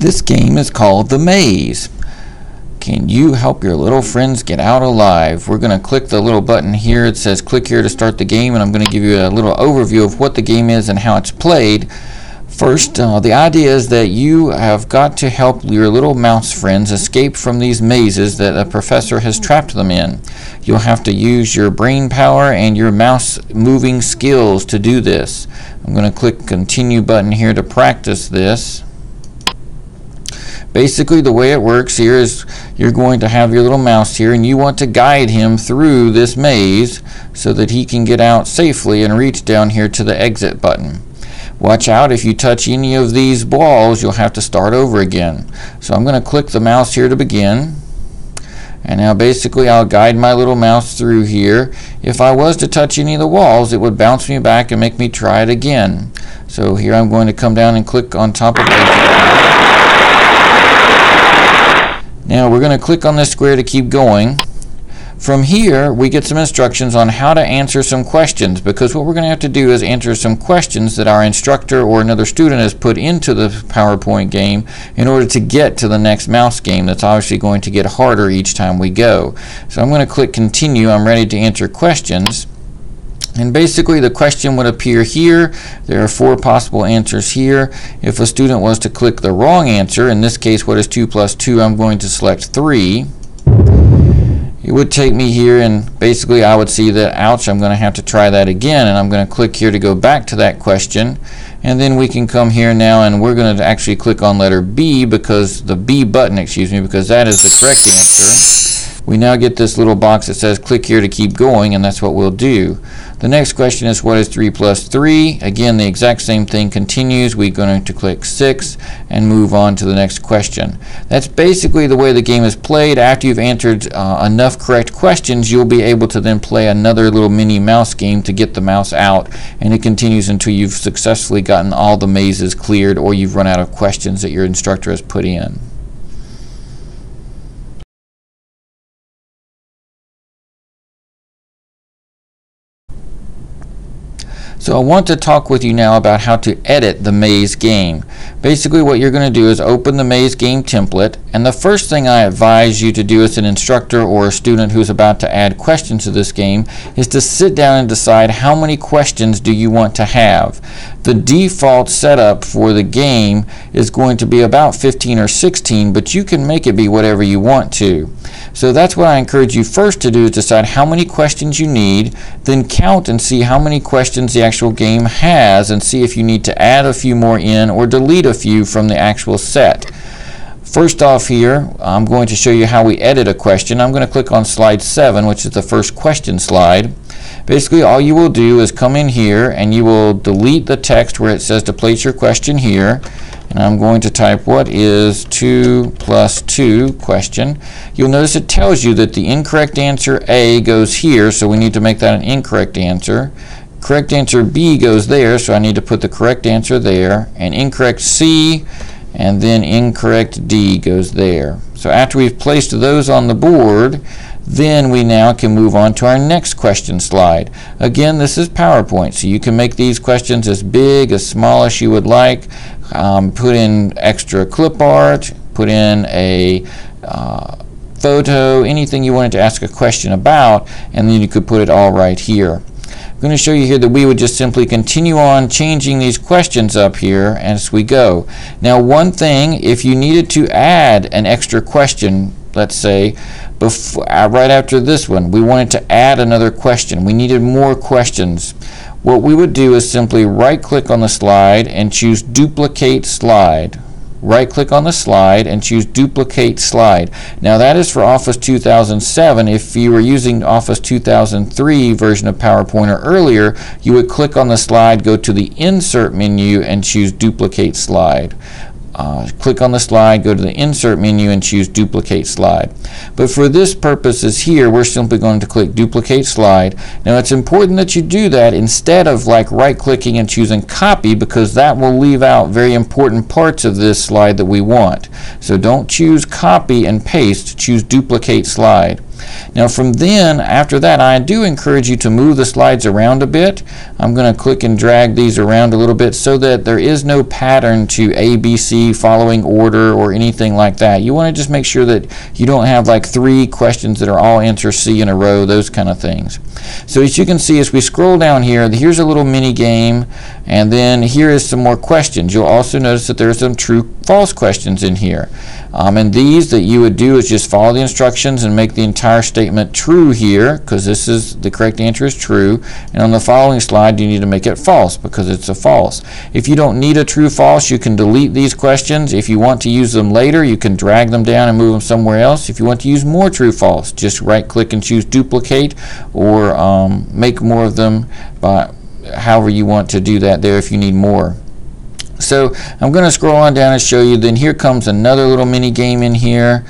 This game is called The Maze. Can you help your little friends get out alive? We're going to click the little button here. It says click here to start the game and I'm going to give you a little overview of what the game is and how it's played. First, uh, the idea is that you have got to help your little mouse friends escape from these mazes that a professor has trapped them in. You'll have to use your brain power and your mouse moving skills to do this. I'm going to click continue button here to practice this. Basically, the way it works here is you're going to have your little mouse here and you want to guide him through this maze so that he can get out safely and reach down here to the exit button. Watch out if you touch any of these walls you'll have to start over again. So I'm going to click the mouse here to begin. And now basically I'll guide my little mouse through here. If I was to touch any of the walls, it would bounce me back and make me try it again. So here I'm going to come down and click on top of exit. Now we're going to click on this square to keep going. From here, we get some instructions on how to answer some questions because what we're going to have to do is answer some questions that our instructor or another student has put into the PowerPoint game in order to get to the next mouse game that's obviously going to get harder each time we go. So I'm going to click continue. I'm ready to answer questions. And basically the question would appear here. There are four possible answers here. If a student was to click the wrong answer, in this case what is 2 plus 2, I'm going to select 3. It would take me here and basically I would see that, ouch, I'm going to have to try that again and I'm going to click here to go back to that question and then we can come here now and we're going to actually click on letter B because the B button, excuse me, because that is the correct answer. We now get this little box that says click here to keep going and that's what we'll do. The next question is what is 3 plus 3? Again, the exact same thing continues. We're going to click 6 and move on to the next question. That's basically the way the game is played. After you've answered uh, enough correct questions, you'll be able to then play another little mini mouse game to get the mouse out. And it continues until you've successfully gotten all the mazes cleared or you've run out of questions that your instructor has put in. So I want to talk with you now about how to edit the maze game. Basically what you're going to do is open the maze game template and the first thing I advise you to do as an instructor or a student who's about to add questions to this game is to sit down and decide how many questions do you want to have. The default setup for the game is going to be about 15 or 16 but you can make it be whatever you want to. So that's what I encourage you first to do is decide how many questions you need, then count and see how many questions the actual game has and see if you need to add a few more in or delete a few from the actual set. First off here, I'm going to show you how we edit a question. I'm going to click on slide 7, which is the first question slide. Basically, all you will do is come in here and you will delete the text where it says to place your question here and I'm going to type what is 2 plus 2 question. You'll notice it tells you that the incorrect answer A goes here, so we need to make that an incorrect answer. Correct answer B goes there, so I need to put the correct answer there. And incorrect C, and then incorrect D goes there. So after we've placed those on the board, then we now can move on to our next question slide. Again, this is PowerPoint, so you can make these questions as big, as small as you would like um, put in extra clip art, put in a uh, photo, anything you wanted to ask a question about, and then you could put it all right here. I'm going to show you here that we would just simply continue on changing these questions up here as we go. Now one thing, if you needed to add an extra question, let's say, before, uh, right after this one, we wanted to add another question. We needed more questions. What we would do is simply right click on the slide and choose duplicate slide. Right click on the slide and choose duplicate slide. Now that is for Office 2007. If you were using Office 2003 version of PowerPoint or earlier, you would click on the slide, go to the insert menu and choose duplicate slide. Uh, click on the slide, go to the insert menu and choose duplicate slide. But for this purposes here, we're simply going to click duplicate slide. Now it's important that you do that instead of like right clicking and choosing copy because that will leave out very important parts of this slide that we want. So don't choose copy and paste, choose duplicate slide. Now from then, after that, I do encourage you to move the slides around a bit. I'm going to click and drag these around a little bit so that there is no pattern to ABC following order or anything like that. You want to just make sure that you don't have like three questions that are all answer C in a row, those kind of things. So as you can see, as we scroll down here, here's a little mini game, and then here is some more questions. You'll also notice that there are some true false questions in here. Um, and these that you would do is just follow the instructions and make the entire statement true here, because this is the correct answer is true. And on the following slide, you need to make it false because it's a false. If you don't need a true false, you can delete these questions. If you want to use them later, you can drag them down and move them somewhere else. If you want to use more true false, just right click and choose duplicate or um, make more of them by however you want to do that there if you need more. So I'm going to scroll on down and show you. Then here comes another little mini game in here.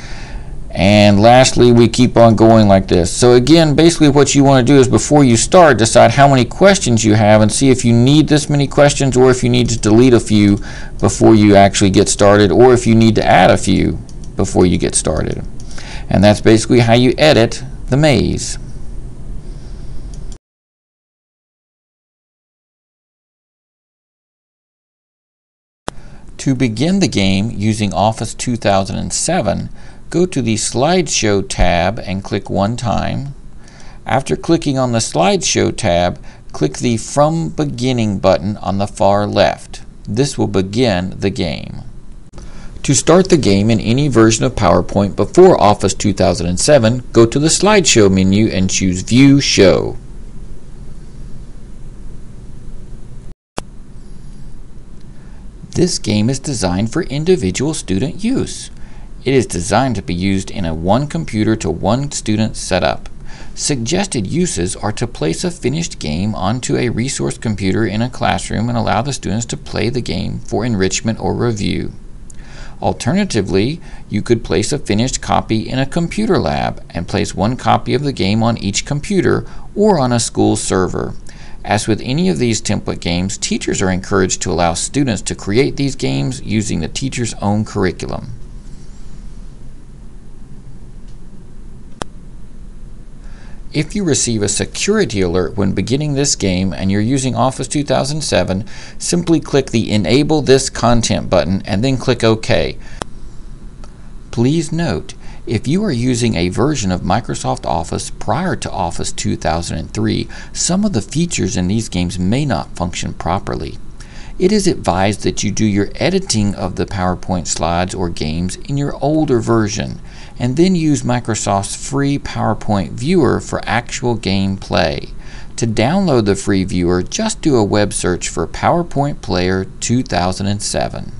And lastly, we keep on going like this. So again, basically what you want to do is before you start, decide how many questions you have and see if you need this many questions or if you need to delete a few before you actually get started or if you need to add a few before you get started. And that's basically how you edit the maze. To begin the game using Office 2007, go to the Slideshow tab and click one time. After clicking on the Slideshow tab, click the From Beginning button on the far left. This will begin the game. To start the game in any version of PowerPoint before Office 2007, go to the Slideshow menu and choose View Show. This game is designed for individual student use. It is designed to be used in a one computer to one student setup. Suggested uses are to place a finished game onto a resource computer in a classroom and allow the students to play the game for enrichment or review. Alternatively, you could place a finished copy in a computer lab and place one copy of the game on each computer or on a school server. As with any of these template games, teachers are encouraged to allow students to create these games using the teacher's own curriculum. If you receive a security alert when beginning this game and you're using Office 2007, simply click the Enable This Content button and then click OK. Please note, if you are using a version of Microsoft Office prior to Office 2003, some of the features in these games may not function properly. It is advised that you do your editing of the PowerPoint slides or games in your older version, and then use Microsoft's free PowerPoint viewer for actual gameplay. To download the free viewer, just do a web search for PowerPoint Player 2007.